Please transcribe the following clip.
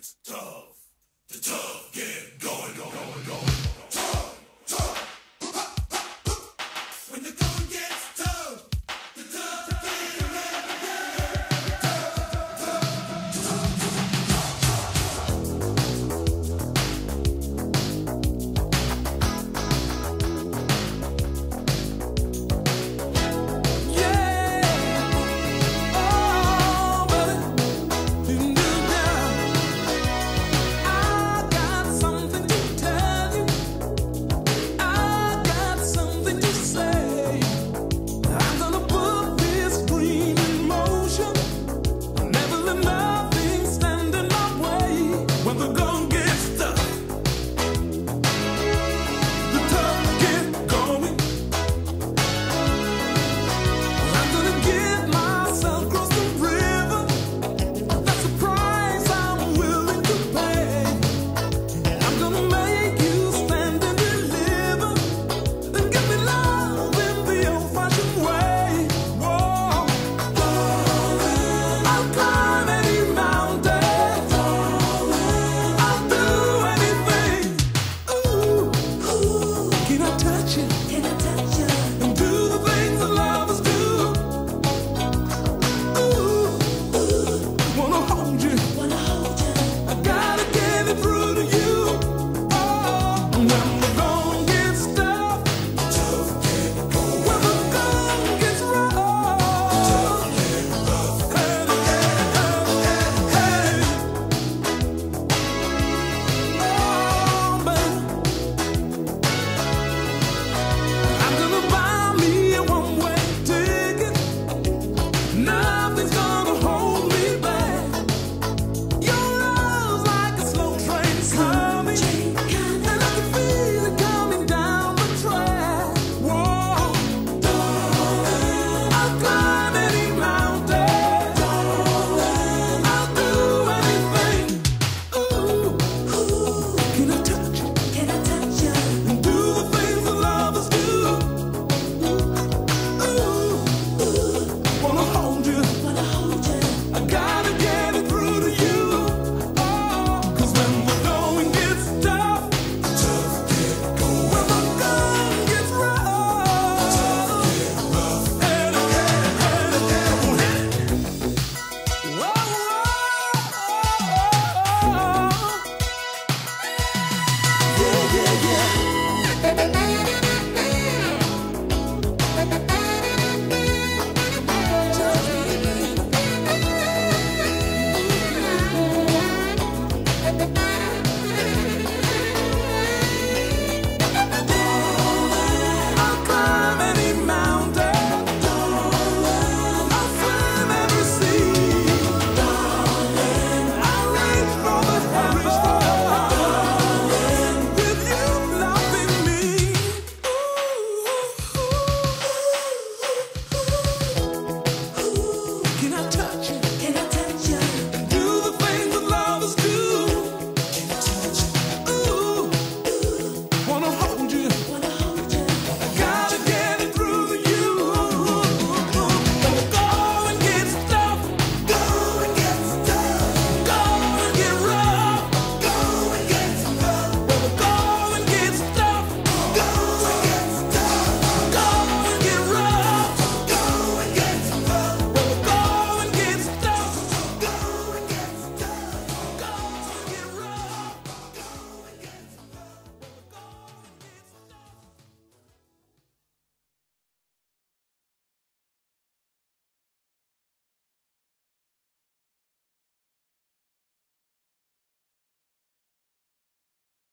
It's tough. The tough get going, going, going. Can I tell